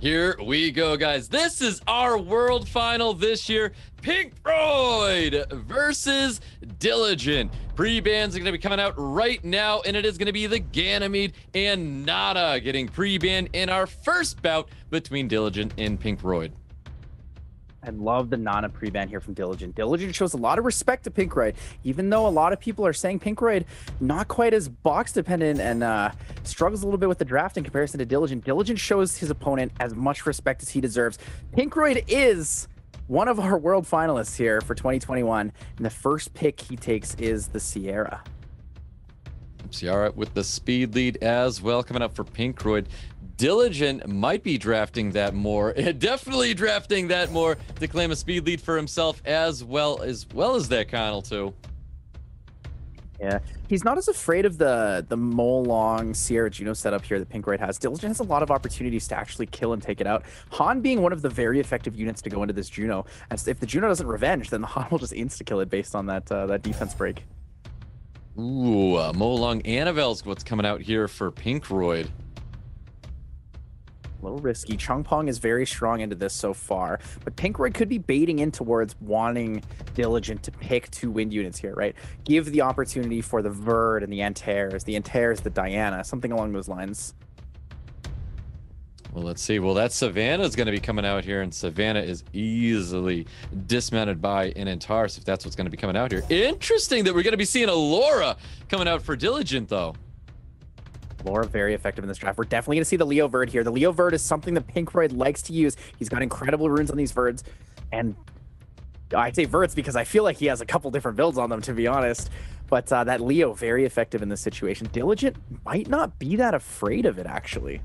Here we go, guys. This is our world final this year. Pinkroid versus Diligent. Pre-bans are going to be coming out right now, and it is going to be the Ganymede and Nana getting pre-banned in our first bout between Diligent and Pinkroid. I love the Nana pre-ban here from Diligent. Diligent shows a lot of respect to Pinkroid, even though a lot of people are saying Pinkroid not quite as box dependent and uh, struggles a little bit with the draft in comparison to Diligent. Diligent shows his opponent as much respect as he deserves. Pinkroid is one of our world finalists here for 2021, and the first pick he takes is the Seara. Seara with the speed lead as well, coming up for Pinkroid. Diligent might be drafting that more. Definitely drafting that more to claim a speed lead for himself as well as well as that Carnal too. Yeah, he's not as afraid of the the Mo Long Seara Juno setup here that Pink Pinkroid has. Diligent has a lot of opportunities to actually kill and take it out. Han being one of the very effective units to go into this Juno. And if the Juno doesn't revenge, then the Han will just insta kill it based on that uh, that defense break. Ooh, uh, Molong Anavel's what's coming out here for Pinkroid a little risky. Chung Pong is very strong into this so far, but Pinkroid could be baiting in towards wanting Diligent to pick two wind units here, right? Give the opportunity for the Verd and the Antares, the Antares, the Diana, something along those lines. Well, let's see. Well, that Savannah is going to be coming out here, and Savannah is easily dismounted by an Antares if that's what's going to be coming out here. Interesting that we're going to be seeing a Laura coming out for Diligent, though. Very effective in this draft. We're definitely going to see the Leo Verd here. The Leo Verd is something that Pinkroid likes to use. He's got incredible runes on these Verds. And I say Verds because I feel like he has a couple different builds on them, to be honest. But uh, that Leo, very effective in this situation. Diligent might not be that afraid of it, actually.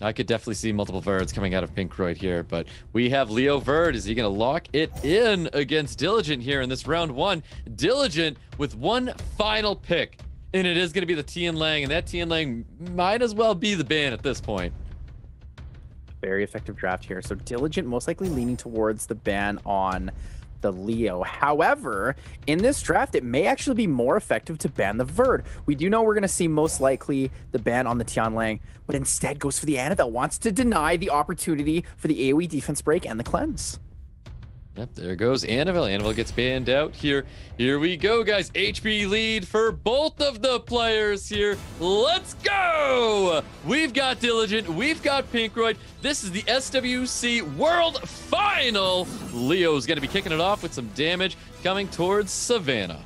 I could definitely see multiple Verds coming out of Pinkroid here, but we have Leo Verd. Is he going to lock it in against Diligent here in this round one? Diligent with one final pick and it is going to be the Tian Lang, and that Tian Lang might as well be the ban at this point. Very effective draft here. So Diligent most likely leaning towards the ban on the Leo. However, in this draft, it may actually be more effective to ban the Verd. We do know we're going to see most likely the ban on the Tian Lang, but instead goes for the Anavel, wants to deny the opportunity for the AoE defense break and the cleanse. Yep, there goes Anavel. Anavel gets banned out here. Here we go, guys. HP lead for both of the players here. Let's go! We've got Diligent. We've got Pinkroid. This is the SWC World Final. Leo's going to be kicking it off with some damage coming towards Savannah.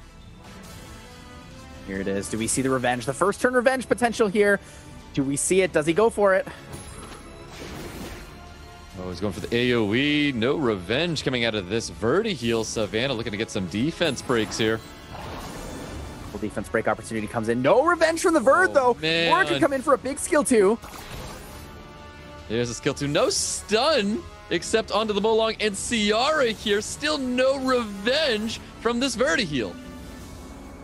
Here it is. Do we see the revenge? The first turn revenge potential here. Do we see it? Does he go for it? Oh, he's going for the AoE. No revenge coming out of this Verdehile. Savannah looking to get some defense breaks here. Full defense break opportunity comes in. No revenge from the Verd, oh, though. Man. Or could come in for a big skill, too. There's a skill, too. No stun, except onto the Molong and Seara here. Still no revenge from this Verdehile.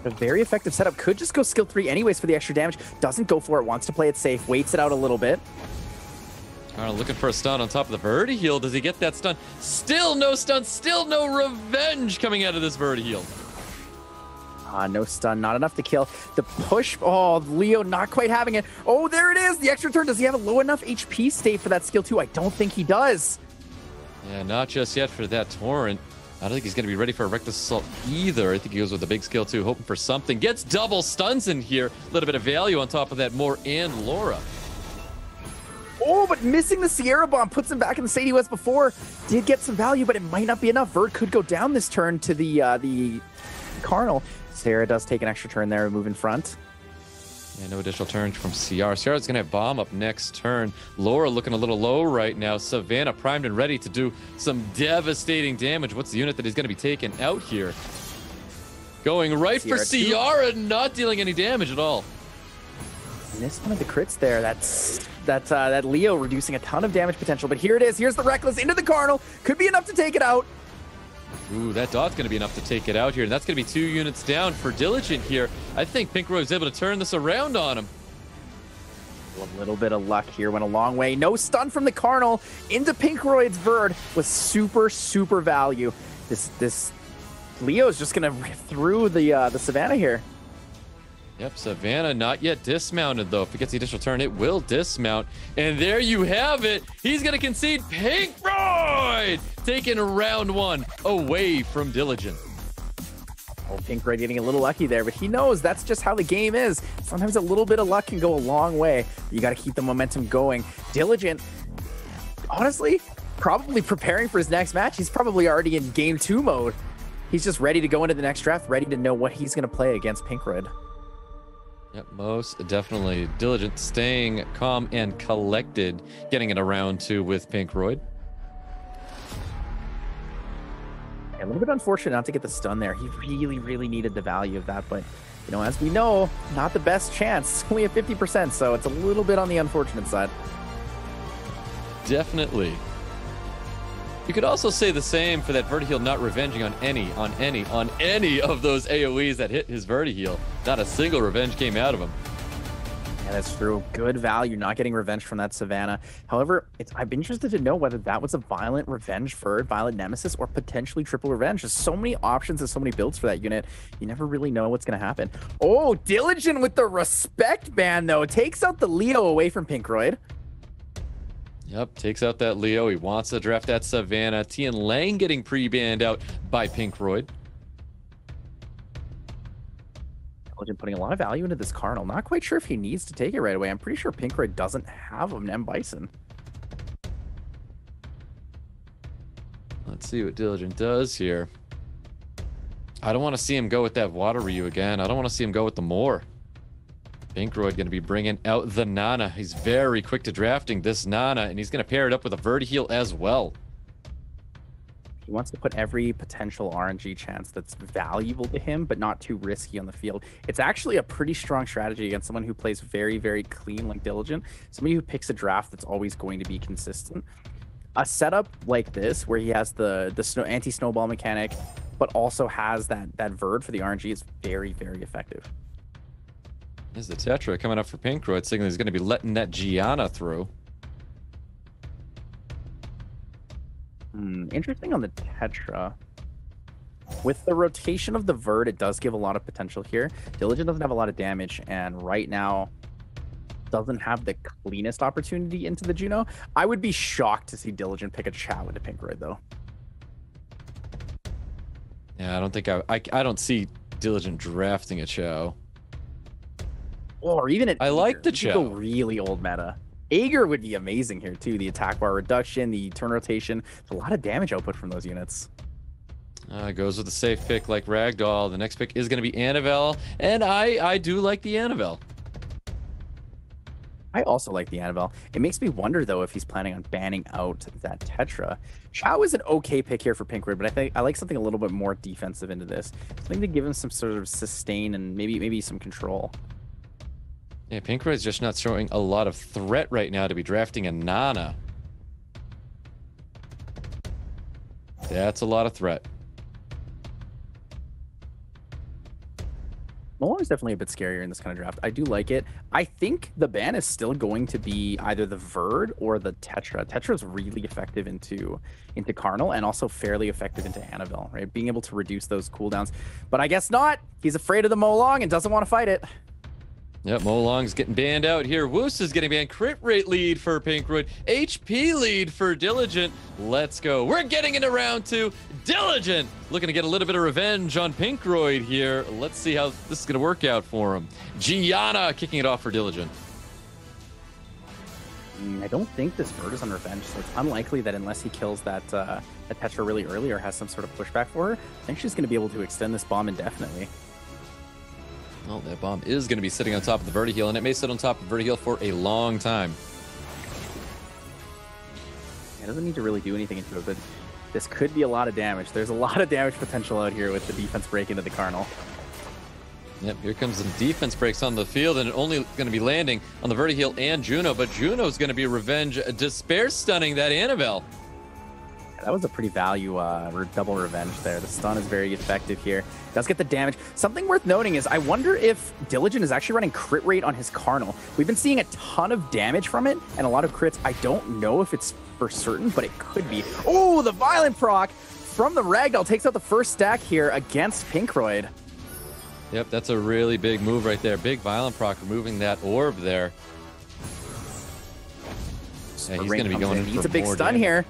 A very effective setup. Could just go skill 3 anyways for the extra damage. Doesn't go for it. Wants to play it safe. Waits it out a little bit. Looking for a stun on top of the Verdehile. Does he get that stun? Still no stun. Still no revenge coming out of this Verdehile. Ah, no stun, not enough to kill. The push, oh, Leo not quite having it. Oh, there it is, the extra turn. Does he have a low enough HP state for that skill too? I don't think he does. Yeah, not just yet for that Torrent. I don't think he's going to be ready for a Reckless Assault either. I think he goes with a big skill too, hoping for something. Gets double stuns in here. A little bit of value on top of that, more and Laura. Oh, but missing the Seara Bomb puts him back in the state he was before. Did get some value, but it might not be enough. Verd could go down this turn to the uh, the Carnal. Sarah does take an extra turn there, and move in front. Yeah, no additional turn from CR. CR's going to have bomb up next turn. Laura looking a little low right now. Savannah primed and ready to do some devastating damage. What's the unit that he's going to be taking out here? Going right Sierra for Seara, not dealing any damage at all. Missed one of the crits there. That's that uh, that Leo reducing a ton of damage potential. But here it is. Here's the Reckless into the Carnal. Could be enough to take it out. Ooh, that dot's going to be enough to take it out here. And that's going to be two units down for Diligent here. I think Pinkroid is able to turn this around on him. A little bit of luck here went a long way. No stun from the Carnal into Pinkroid's Verd with super, super value. This this Leo's just going to rip through the uh, the Savannah here. Yep, Savannah not yet dismounted though. If it gets the additional turn, it will dismount. And there you have it. He's gonna concede Pink Pinkroid, taking round one away from Diligent. Oh, Pinkroid getting a little lucky there, but he knows that's just how the game is. Sometimes a little bit of luck can go a long way. You got to keep the momentum going. Diligent, honestly, probably preparing for his next match. He's probably already in game two mode. He's just ready to go into the next draft, ready to know what he's going to play against Pink Pinkroid. Yep, most definitely. Diligent, staying calm and collected, getting it around two with Pinkroid. A little bit unfortunate not to get the stun there. He really, really needed the value of that, but you know, as we know, not the best chance. Only at 50%, so it's a little bit on the unfortunate side. Definitely. You could also say the same for that Verdehile not revenging on any, on any, on any of those AoEs that hit his Verdehile. Not a single revenge came out of him. Yeah, that's true. Good value, not getting revenge from that Savannah. However, it's, I'm interested to know whether that was a violent revenge for violent nemesis or potentially triple revenge. There's so many options and so many builds for that unit. You never really know what's going to happen. Oh, Diligent with the respect ban, though. Takes out the Leo away from Pinkroid. Yep, takes out that Leo. He wants to draft that Savannah. Tian Lang getting pre-banned out by Pinkroid. Intelligent putting a lot of value into this Carnal. Not quite sure if he needs to take it right away. I'm pretty sure Pinkroid doesn't have an M Bison. Let's see what Diligent does here. I don't want to see him go with that Water Ryu again. I don't want to see him go with the Moor. Pinkroid going to be bringing out the Nana. He's very quick to drafting this Nana, and he's going to pair it up with a Verdehile as well. He wants to put every potential RNG chance that's valuable to him, but not too risky on the field. It's actually a pretty strong strategy against someone who plays very, very clean, like Diligent. Somebody who picks a draft that's always going to be consistent. A setup like this, where he has the the snow, anti-snowball mechanic, but also has that that verd for the RNG, is very, very effective. There's the Tetra coming up for Pinkroid, signaling he's going to be letting that Gianna through. Hmm, interesting on the Tetra. With the rotation of the Verd, it does give a lot of potential here. Diligent doesn't have a lot of damage, and right now doesn't have the cleanest opportunity into the Juno. I would be shocked to see Diligent pick a Chow into Pinkroid, though. Yeah, I don't think I, I, I don't see Diligent drafting a Chow. Or even I like the Chow. Go really old meta. Aegir would be amazing here too. The attack bar reduction, the turn rotation, a lot of damage output from those units. Uh, goes with a safe pick like Ragdoll. The next pick is going to be Anavel, and I I do like the Anavel. I also like the Anavel. It makes me wonder though if he's planning on banning out that Tetra. Chow is an okay pick here for Pinkroid, but I think I like something a little bit more defensive into this. Something to give him some sort of sustain and maybe maybe some control. Yeah, Pinkroid's just not showing a lot of threat right now to be drafting a Nana. That's a lot of threat. Molong is definitely a bit scarier in this kind of draft. I do like it. I think the ban is still going to be either the Verd or the Tetra. Tetra is really effective into into Carnal and also fairly effective into Anavel, right? Being able to reduce those cooldowns. But I guess not. He's afraid of the Molong and doesn't want to fight it. Yep, Molong's getting banned out here. Woos is getting banned. Crit rate lead for Pinkroid. HP lead for Diligent. Let's go. We're getting into round two. Diligent looking to get a little bit of revenge on Pinkroid here. Let's see how this is going to work out for him. Gianna kicking it off for Diligent. Mm, I don't think this bird is on revenge, so it's unlikely that unless he kills that uh, that Tetra really early or has some sort of pushback for her, I think she's going to be able to extend this bomb indefinitely. Well, that bomb is going to be sitting on top of the Verdehile, and it may sit on top of the Verdehile for a long time. It doesn't need to really do anything into it, but this could be a lot of damage. There's a lot of damage potential out here with the defense break into the Carnal. Yep, here comes some defense breaks on the field, and only going to be landing on the Verdehile and Juno, but Juno's going to be revenge uh, despair stunning that Anavel. That was a pretty value uh, double revenge there. The stun is very effective here. Does get the damage. Something worth noting is I wonder if Diligent is actually running crit rate on his Carnal. We've been seeing a ton of damage from it and a lot of crits. I don't know if it's for certain, but it could be. Oh, the Violent proc from the Ragdoll takes out the first stack here against Pinkroid. Yep, that's a really big move right there. Big Violent Proc removing that orb there. Yeah, he's going to be going Needs for a big stun damage. here.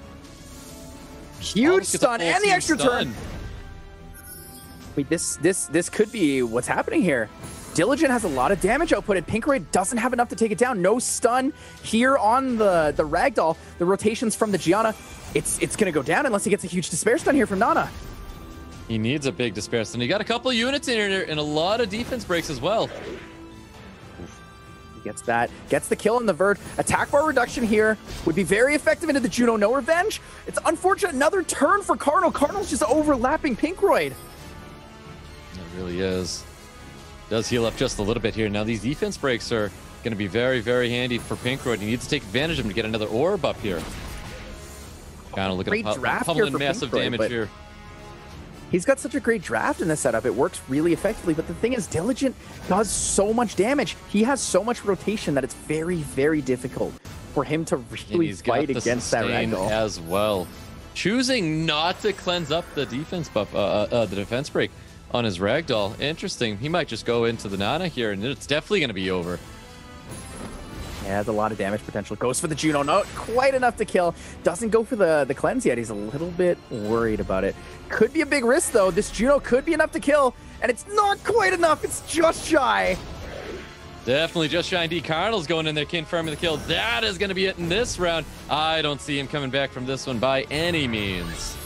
Huge he stun and the extra stun. turn. Wait, this this this could be what's happening here. Diligent has a lot of damage output, and Pinkroid doesn't have enough to take it down. No stun here on the the Ragdoll. The rotations from the Gianna. It's it's gonna go down unless he gets a huge despair stun here from Nana. He needs a big despair stun. He got a couple units in here and a lot of defense breaks as well. He gets that, gets the kill on the Verd. Attack bar reduction here would be very effective into the Juno. No revenge. It's unfortunate. Another turn for Carnal. Carnal's just overlapping Pinkroid. It really is. Does heal up just a little bit here. Now these defense breaks are going to be very, very handy for Pinkroid. He needs to take advantage of them to get another orb up here. Kind of looking at pu- pummeling massive Pinkroid, damage here. He's got such a great draft in this setup. It works really effectively. But the thing is, Diligent does so much damage. He has so much rotation that it's very, very difficult for him to really fight against that Ragdoll. as well. Choosing not to cleanse up the defense buff, uh, uh, uh, the defense break on his ragdoll. Interesting. He might just go into the Nana here, and it's definitely going to be over. Has a lot of damage potential. Goes for the Juno. Not quite enough to kill. Doesn't go for the, the cleanse yet. He's a little bit worried about it. Could be a big risk, though. This Juno could be enough to kill, and it's not quite enough. It's just shy. Definitely just shy D. Carnal's going in there, confirming the kill. That is going to be it in this round. I don't see him coming back from this one by any means.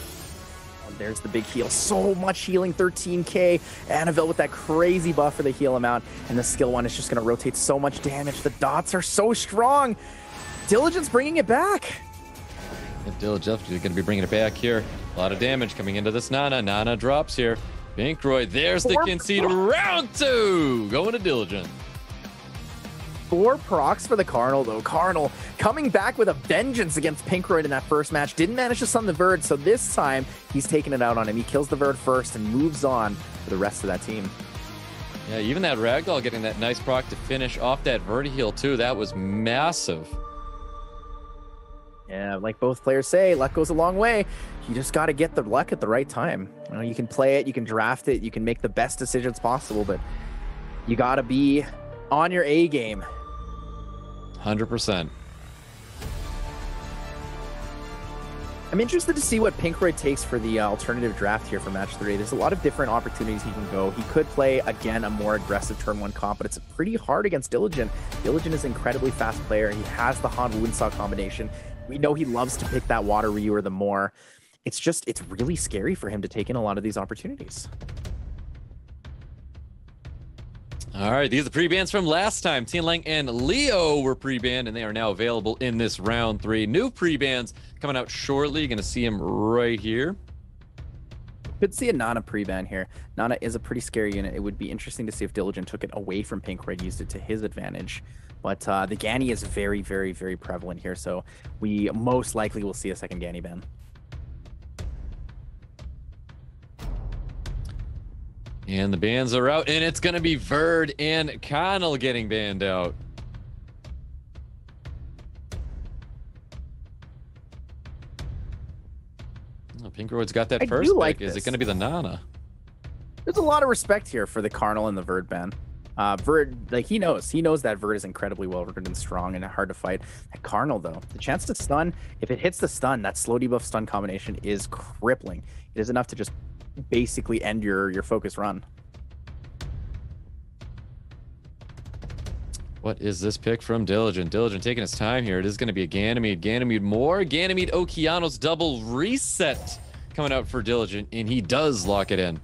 There's the big heal. So much healing, 13k. Anavel with that crazy buff for the heal amount. And the skill one is just going to rotate so much damage. The dots are so strong. Diligence bringing it back. And Diligent going to be bringing it back here. A lot of damage coming into this Nana. Nana drops here. Pinkroid, there's the Four concede. Round two, going to Diligent. Four procs for the Carnal, though. Carnal coming back with a vengeance against Pinkroid in that first match. Didn't manage to stun the Verd, so this time he's taking it out on him. He kills the Verd first and moves on for the rest of that team. Yeah, even that Ragdoll getting that nice proc to finish off that Verdehile too. That was massive. Yeah, like both players say, luck goes a long way. You just got to get the luck at the right time. You know, you can play it, you can draft it, you can make the best decisions possible, but you got to be on your A game. 100%. I'm interested to see what Pinkroid takes for the uh, alternative draft here for match three. There's a lot of different opportunities he can go. He could play again a more aggressive turn one comp, but it's pretty hard against Diligent. Diligent is an incredibly fast player. He has the Han Wunsa combination. We know he loves to pick that water Ryu or the more. It's just it's really scary for him to take in a lot of these opportunities. All right, these are the pre-bans from last time. Tian Lang and Leo were pre-banned, and they are now available in this round three. New pre-bans coming out shortly. You're going to see them right here. Could see a Nana pre-ban here. Nana is a pretty scary unit. It would be interesting to see if Diligent took it away from Pinkroid, used it to his advantage. But uh, the Ganny is very, very, very prevalent here, so we most likely will see a second Ganny ban. And the bans are out, and it's going to be Verd and Carnal getting banned out. Oh, Pinkroid's got that I first like pick. Is it going to be the Nana? There's a lot of respect here for the Carnal and the Verd ban. Uh, Verd, like he knows, he knows that Verd is incredibly well regarded and strong and hard to fight. That Carnal though, the chance to stun, if it hits the stun, that slow debuff stun combination is crippling. It is enough to just basically end your your focus run. What is this pick from Diligent? Diligent taking his time here. It is going to be a Ganymede. Ganymede more. Ganymede Okeanos double reset coming out for Diligent, and he does lock it in.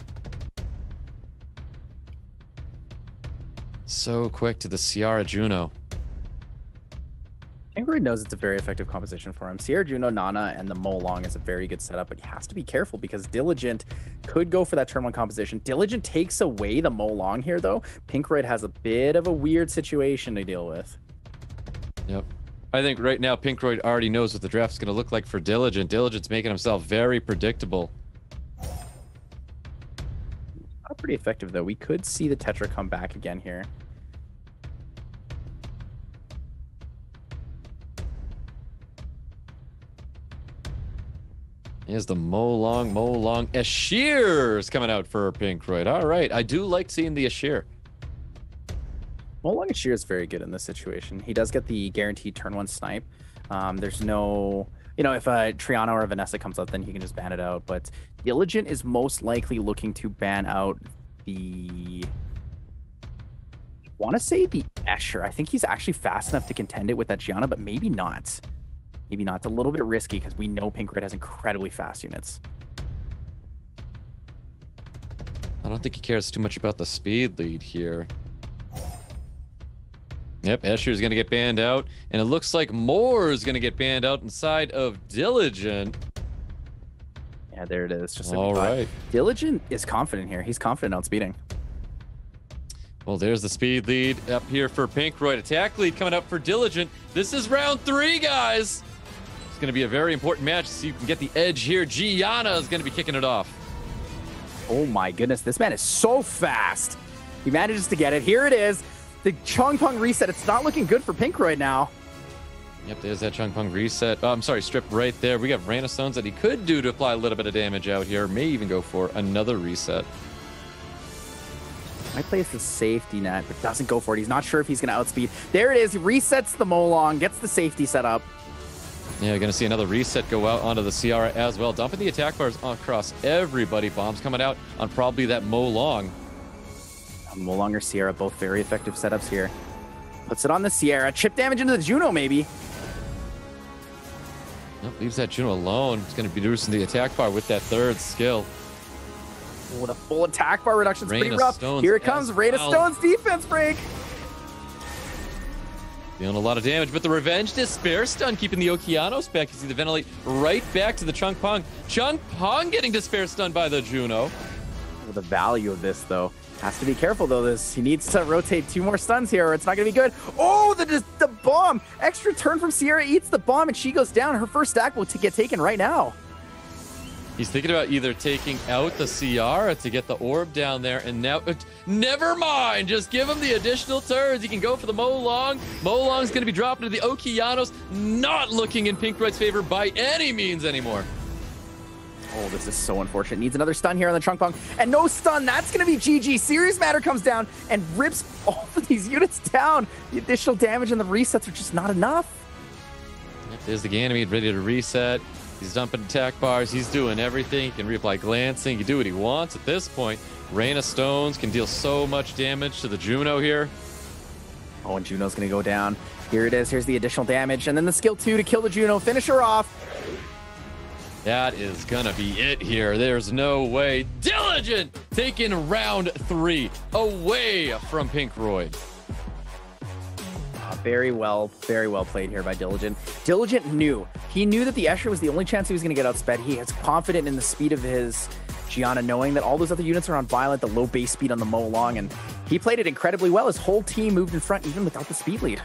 So quick to the Seara Juno. Pinkroid knows it's a very effective composition for him. Seara Juno, Nana, and the Molong is a very good setup, but he has to be careful because Diligent could go for that turn one composition. Diligent takes away the Molong here, though. Pinkroid has a bit of a weird situation to deal with. Yep. I think right now Pinkroid already knows what the draft's going to look like for Diligent. Diligent's making himself very predictable. Not pretty effective, though. We could see the Tetra come back again here. Is the Molong, Molong. Ashir's coming out for Pinkroid. All right. I do like seeing the Ashir. Molong Ashir is very good in this situation. He does get the guaranteed turn one snipe. Um, there's no, you know, if a Triana or a Vanessa comes out, then he can just ban it out. But Diligent is most likely looking to ban out the. Want to say the Escher. I think he's actually fast enough to contend it with that Gianna, but maybe not. Maybe not. It's a little bit risky because we know Pinkroid has incredibly fast units. I don't think he cares too much about the speed lead here. Yep, Escher is going to get banned out, and it looks like Moore is going to get banned out inside of Diligent. Yeah, there it is. Just All right. Diligent is confident here. He's confident outspeeding. Well, there's the speed lead up here for Pinkroid. Attack lead coming up for Diligent. This is round three, guys. It's going to be a very important match so you can get the edge here. Gianna is going to be kicking it off. Oh my goodness, this man is so fast. He manages to get it. Here it is. The Chong Pong reset. It's not looking good for Pinkroid now. Yep, there's that Chung Pung reset. Oh, I'm sorry, strip right there. We got Rana Stones that he could do to apply a little bit of damage out here. May even go for another reset. Might place the safety net, but doesn't go for it. He's not sure if he's going to outspeed. There it is. He resets the Molong, gets the safety set up. Yeah, going to see another reset go out onto the Seara as well. Dumping the attack bars across everybody. Bombs coming out on probably that Molong. Um, Molong or Seara, both very effective setups here. Puts it on the Seara. Chip damage into the Juno, maybe. Nope, leaves that Juno alone. He's going to be reducing the attack bar with that third skill. With a full attack bar reduction. It's pretty rough. Stones Here it comes. Raid of well. Stones defense break. Dealing a lot of damage, but the Revenge Despair stun keeping the Okeanos back. You see the Ventilate right back to the Chung Pong. Chung Pong getting Despair stun by the Juno. The value of this, though, has to be careful, though. This He needs to rotate two more stuns here, or it's not going to be good. Oh, the, the bomb. Extra turn from Seara eats the bomb, and she goes down. Her first stack will get taken right now. He's thinking about either taking out the Seara to get the orb down there, and now, uh, never mind. Just give him the additional turns. He can go for the Molong. Molong's going to be dropping to the Okeanos, not looking in Pinkroid's favor by any means anymore. Oh, this is so unfortunate. Needs another stun here on the Trunk Pong. And no stun. That's going to be GG. Serious Matter comes down and rips all of these units down. The additional damage and the resets are just not enough. Yep, there's the Ganymede ready to reset. He's dumping attack bars. He's doing everything. He can reapply glancing. He can do what he wants at this point. Rain of Stones can deal so much damage to the Juno here. Oh, and Juno's going to go down. Here it is. Here's the additional damage. And then the skill two to kill the Juno. Finish her off. That is gonna be it here. There's no way. Diligent taking round three away from Pinkroid. Uh, very well, very well played here by Diligent. Diligent knew. He knew that the Escher was the only chance he was going to get outsped. He is confident in the speed of his Gianna, knowing that all those other units are on Violent, the low base speed on the Mo Long, and he played it incredibly well. His whole team moved in front even without the speed lead.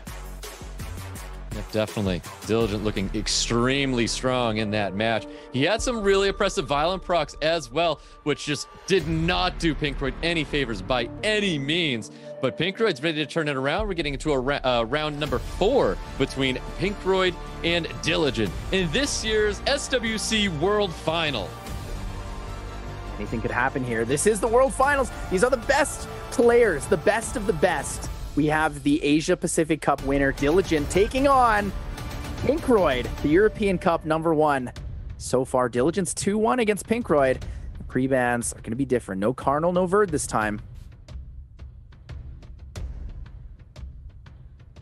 Definitely. Diligent looking extremely strong in that match. He had some really impressive violent procs as well, which just did not do Pinkroid any favors by any means. But Pinkroid's ready to turn it around. We're getting into a ra- uh, round number four between Pinkroid and Diligent in this year's SWC World Final. Anything could happen here. This is the World Finals. These are the best players, the best of the best. We have the Asia Pacific Cup winner, Diligent, taking on Pinkroid, the European Cup number one. So far, Diligent's 2 1 against Pinkroid. The pre bans are going to be different. No Carnal, no Verd this time.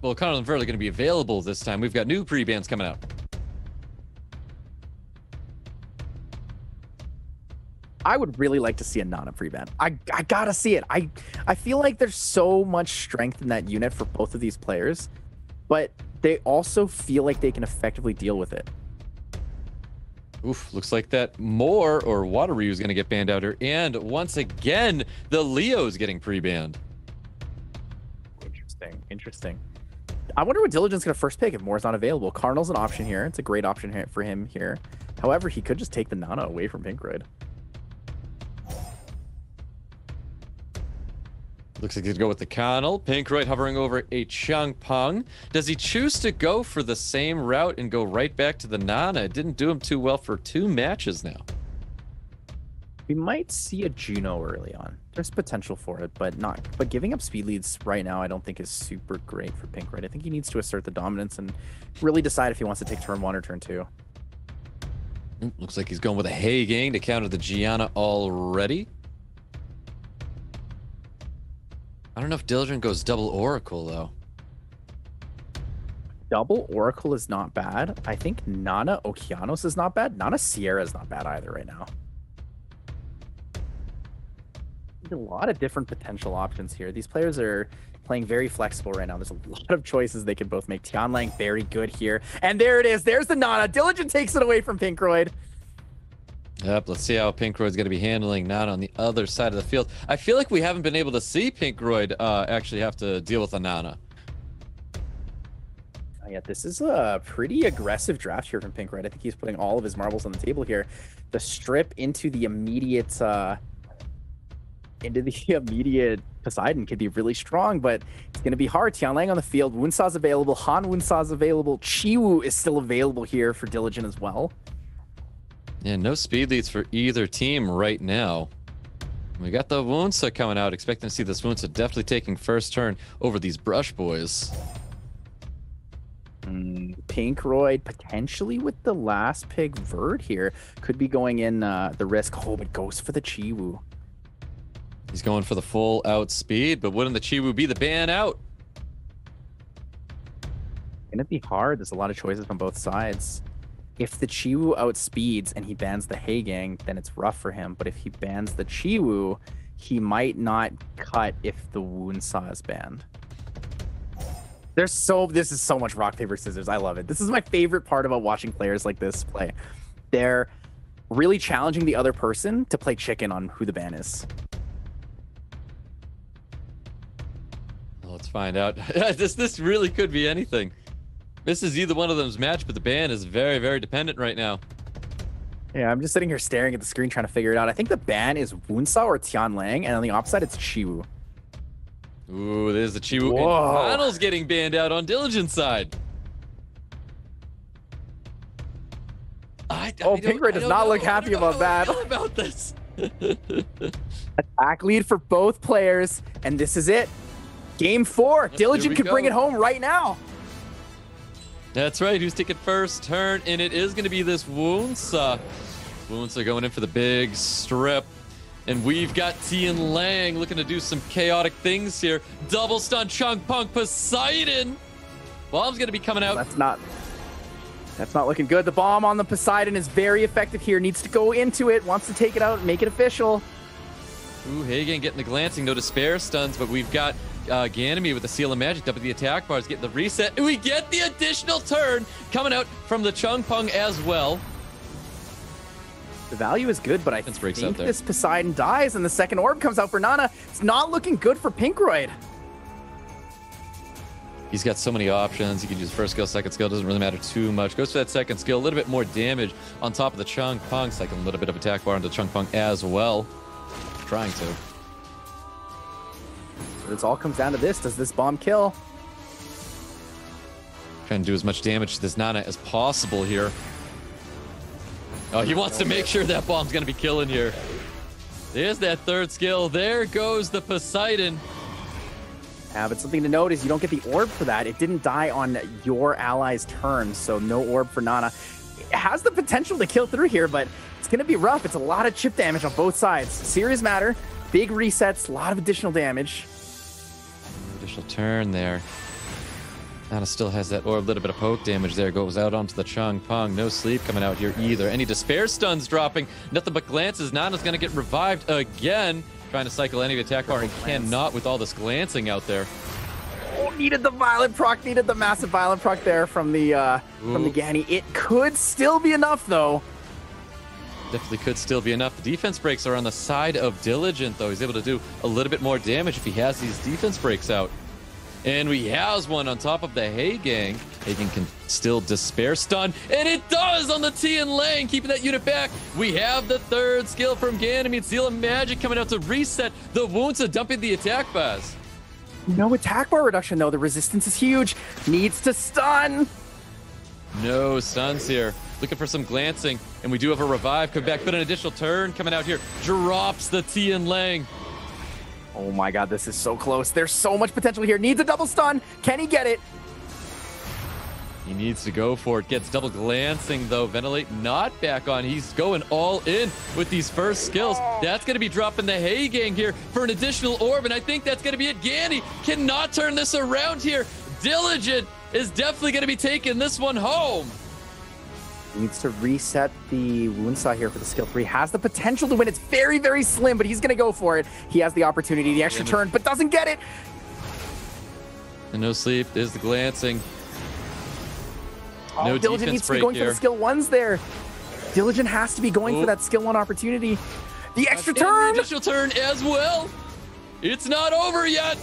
Well, Carnal and Verd are going to be available this time. We've got new pre-bands coming out. I would really like to see a Nana pre-ban. I, I gotta see it. I I feel like there's so much strength in that unit for both of these players, but they also feel like they can effectively deal with it. Oof, looks like that Moore or Water Ryu is going to get banned out here. And once again, the Leo's getting pre-banned. Interesting. Interesting. I wonder what Diligent's gonna first pick if Moore's not available. Carnal's an option here. It's a great option for him here. However, he could just take the Nana away from Pinkroid. Looks like he'd go with the Carnal. Pinkroid hovering over a Chung Pung. Does he choose to go for the same route and go right back to the Nana? It didn't do him too well for two matches now. We might see a Juno early on. There's potential for it, but not. But giving up speed leads right now, I don't think is super great for Pinkroid. I think he needs to assert the dominance and really decide if he wants to take turn one or turn two. Hmm, looks like he's going with a Hay Gang to counter the Gianna already. I don't know if Diligent goes double Oracle though. Double Oracle is not bad. I think Nana Okeanos is not bad. Nana Seara is not bad either right now. a lot of different potential options here. These players are playing very flexible right now. There's a lot of choices they could both make. Tianlang very good here. And there it is. There's the Nana. Diligent takes it away from Pinkroid. Yep, let's see how Pinkroid's going to be handling Nana on the other side of the field. I feel like we haven't been able to see Pinkroid uh, actually have to deal with Anana. Nana. Uh, yeah, this is a pretty aggressive draft here from Pinkroid. I think he's putting all of his marbles on the table here. The strip into the immediate uh, into the immediate Poseidon could be really strong, but it's going to be hard. Tianlang on the field. Wunsa's available. Han Wunsa's available. Chiwu is still available here for Diligent as well. Yeah, no speed leads for either team right now. We got the Wunsa coming out, expecting to see this Wunsa definitely taking first turn over these Brush Boys. Mm, Pinkroid potentially with the last pick Verd here could be going in uh, the risk. Oh, but goes for the Chiwu. He's going for the full out speed, but wouldn't the Chiwu be the ban out? Gonna be hard. There's a lot of choices on both sides if the Chiwu outspeeds and he bans the Hay Gang, then it's rough for him. But if he bans the Chiwu, he might not cut if the Wunsa is banned. There's so this is so much rock paper scissors. I love it. This is my favorite part about watching players like this play. They're really challenging the other person to play chicken on who the ban is. Let's find out. this this really could be anything. This is either one of them's match, but the ban is very, very dependent right now. Yeah, I'm just sitting here staring at the screen trying to figure it out. I think the ban is Wunsa or Tianlang, and on the opposite, it's Chiwu. Ooh, there's the Chiwu. Whoa. And Carnal's getting banned out on Diligent's side. I, oh, Pinkroid does not know. look happy about that. about this. Attack lead for both players, and this is it. Game four. Diligent could go. bring it home right now. That's right. Who's taking first turn? And it is going to be this Wunsa. Wunsa going in for the big strip. And we've got Tian Lang looking to do some chaotic things here. Double stun Chung Punk Poseidon. Bomb's going to be coming out. That's not. That's not looking good. The bomb on the Poseidon is very effective here. Needs to go into it. Wants to take it out. And make it official. Ooh, Hagen getting the glancing. No despair stuns, but we've got uh, Ganymede with the Seal of Magic up at the attack bars, getting the reset. We get the additional turn coming out from the Chung Pung as well. The value is good, but I think this Poseidon dies and the second orb comes out for Nana. It's not looking good for Pinkroid. He's got so many options. He can use first skill, second skill. Doesn't really matter too much. Goes for that second skill. A little bit more damage on top of the Chung Pung. A little bit of attack bar into Chung Pung as well. Trying to. It all comes down to this. Does this bomb kill? Trying to do as much damage to this Nana as possible here. Oh, he wants to make sure that bomb's going to be killing here. There's that third skill. There goes the Poseidon. Yeah, but something to note is you don't get the orb for that. It didn't die on your ally's turn, so no orb for Nana. It has the potential to kill through here, but it's going to be rough. It's a lot of chip damage on both sides. Serious matter. Big resets, a lot of additional damage. Turn there. Nana still has that orb, a little bit of poke damage there. Goes out onto the Chung Pung. No sleep coming out here either. Any despair stuns dropping. Nothing but glances. Nana's going to get revived again. Trying to cycle any attack bar and cannot with all this glancing out there. Oh, needed the violent proc, needed the massive violent proc there from the uh, from the Ganny. It could still be enough though. Definitely could still be enough. The defense breaks are on the side of Diligent, though. He's able to do a little bit more damage if he has these defense breaks out. And we has one on top of the Hay Gang. Hay Gang can still despair stun, and it does on the Tian Lang, keeping that unit back. We have the third skill from Ganymede, Seal of Magic coming out to reset the wounds, to dumping the attack bars. No attack bar reduction though. The resistance is huge. Needs to stun. No stuns here. Looking for some glancing, and we do have a revive come back, but an additional turn coming out here. Drops the Tian Lang. Oh my god, this is so close. There's so much potential here. Needs a double stun. Can he get it? He needs to go for it. Gets double glancing though. Ventilate not back on. He's going all in with these first skills. That's going to be dropping the Hay Gang here for an additional orb, and I think that's going to be it. Ganny cannot turn this around here. Diligent is definitely going to be taking this one home. Needs to reset the Wunsa here for the skill three. Has the potential to win. It's very, very slim, but he's going to go for it. He has the opportunity, the extra turn, but doesn't get it. And no sleep is the glancing. Oh, No Diligent needs to be going for the skill ones there. Diligent has to be going Oh. for that skill one opportunity. The extra turn. Additional turn as well. It's not over yet.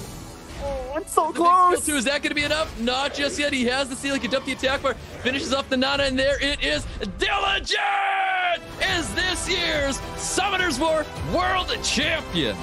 Oh, it's so The big skill close. two, is that going to be enough? Not just yet. He has the seal. He can dump the attack bar. Finishes off the Nana, and there it is. Diligent is this year's Summoners War World Champion.